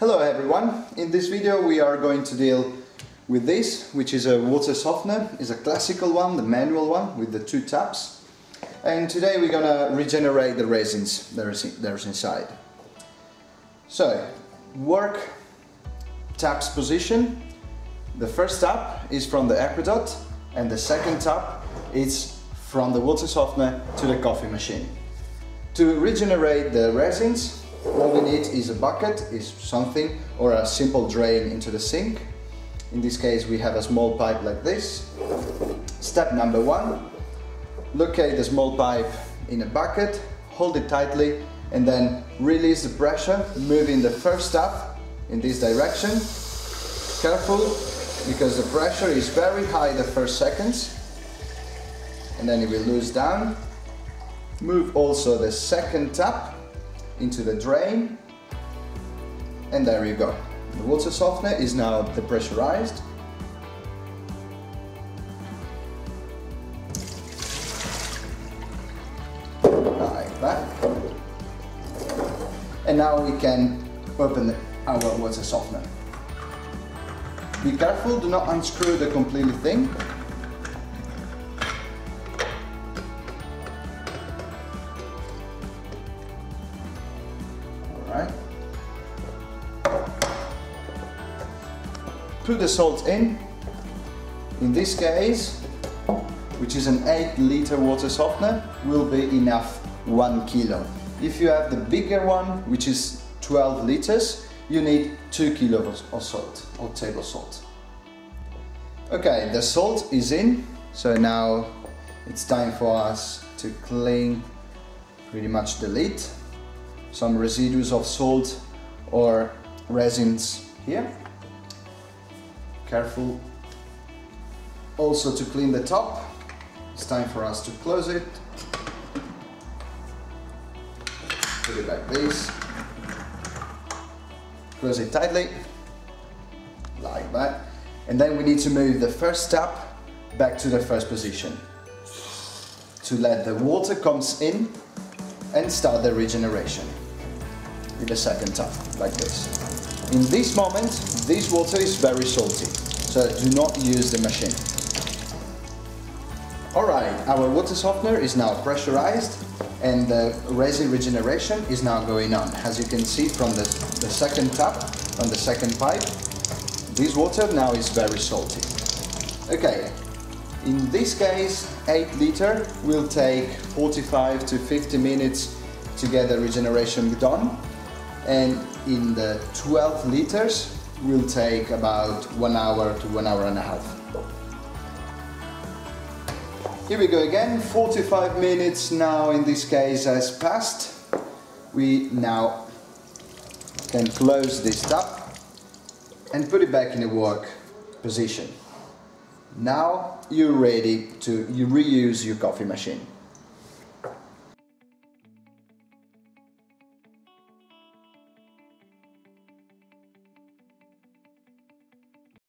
Hello everyone, in this video we are going to deal with this, which is a water softener, is a classical one, the manual one with the two taps. And today we're gonna regenerate the resins there's, inside. So, work taps position. The first tap is from the Aquadot and the second tap is from the water softener to the coffee machine. To regenerate the resins, all we need is a bucket, is something, or a simple drain into the sink. In this case, we have a small pipe like this. Step number one, locate the small pipe in a bucket, hold it tightly, and then release the pressure, moving the first tap in this direction. Careful, because the pressure is very high the first seconds, and then it will lose down. Move also the second tap into the drain, and there you go. The water softener is now depressurized. Like that. And now we can open our water softener. Be careful, do not unscrew the completely thing. Put the salt in. In this case, which is an 8 liter water softener, will be enough 1 kilo. If you have the bigger one, which is 12 liters, you need 2 kilos of salt or table salt. Okay, the salt is in, so now it's time for us to clean, pretty much delete some residues of salt or resins here. Careful also to clean the top. It's time for us to close it. Put it like this. Close it tightly, like that. And then we need to move the first tap back to the first position to let the water comes in and start the regeneration with the second tap, like this. In this moment, this water is very salty, so do not use the machine. Alright, our water softener is now pressurized and the resin regeneration is now going on. As you can see from the, the second tap, on the second pipe, this water now is very salty. Okay, in this case, 8 liter will take 45 to 50 minutes to get the regeneration done and in the 12 liters will take about one hour to one hour and a half. Here we go again, 45 minutes now in this case has passed. We now can close this tap and put it back in the work position. Now you're ready to reuse your coffee machine.